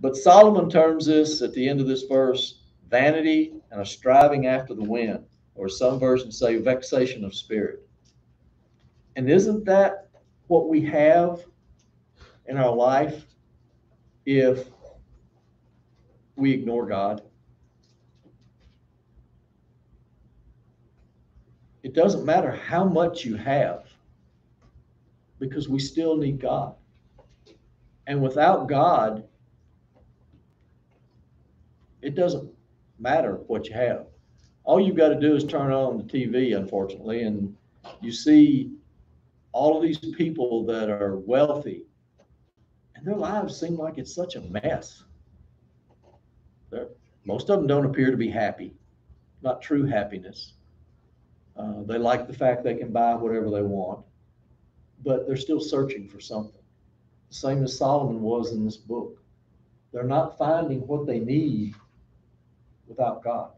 But Solomon terms this at the end of this verse vanity and a striving after the wind, or some versions say vexation of spirit. And isn't that what we have in our life if we ignore God? It doesn't matter how much you have because we still need God. And without God, it doesn't matter what you have. All you've got to do is turn on the TV, unfortunately, and you see all of these people that are wealthy, and their lives seem like it's such a mess. They're, most of them don't appear to be happy, not true happiness. Uh, they like the fact they can buy whatever they want, but they're still searching for something. The same as Solomon was in this book. They're not finding what they need without God.